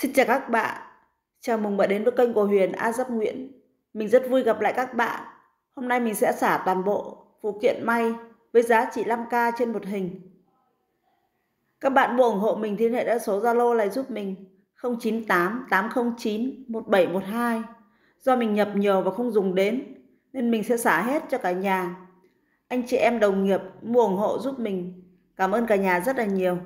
Xin chào các bạn. Chào mừng bạn đến với kênh của Huyền A Dấp Nguyễn. Mình rất vui gặp lại các bạn. Hôm nay mình sẽ xả toàn bộ phụ kiện may với giá chỉ 5k trên một hình. Các bạn mua ủng hộ mình liên hệ đã số Zalo này giúp mình 098 809 1712. Do mình nhập nhiều và không dùng đến, nên mình sẽ xả hết cho cả nhà. Anh chị em đồng nghiệp mua ủng hộ giúp mình. Cảm ơn cả nhà rất là nhiều.